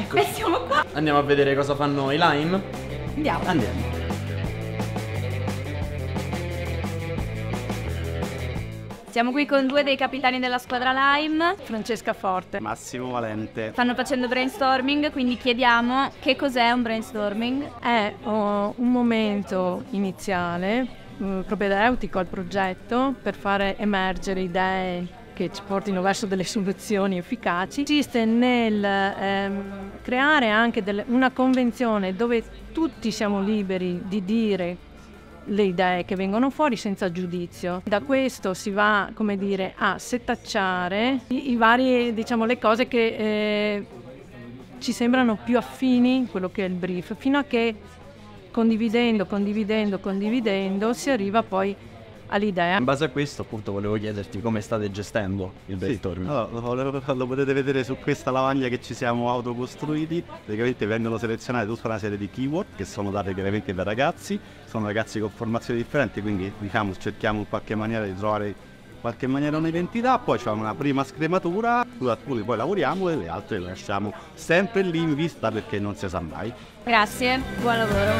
Ecco. E siamo qua. Andiamo a vedere cosa fanno i lime? Andiamo. Andiamo. Siamo qui con due dei capitani della squadra Lime, Francesca Forte. Massimo Valente. Stanno facendo brainstorming, quindi chiediamo che cos'è un brainstorming? È oh, un momento iniziale eh, propedeutico al progetto per fare emergere idee che ci portino verso delle soluzioni efficaci. Consiste nel ehm, creare anche delle, una convenzione dove tutti siamo liberi di dire le idee che vengono fuori senza giudizio. Da questo si va, come dire, a setacciare i, i vari, diciamo, le cose che eh, ci sembrano più affini, quello che è il brief, fino a che condividendo, condividendo, condividendo si arriva poi all'idea. In base a questo, appunto, volevo chiederti come state gestendo il brainstorming. Sì. Allora, lo, lo, potete vedere su questa lavagna che ci siamo autocostruiti. Praticamente vengono selezionate tutta una serie di keyword che sono date chiaramente dai ragazzi. Sono ragazzi con formazioni differenti, quindi diciamo cerchiamo in qualche maniera di trovare in qualche maniera un'identità, poi c'è una prima scrematura quale poi lavoriamo e le altre le lasciamo sempre lì in vista perché non si sa mai. Grazie, buon lavoro.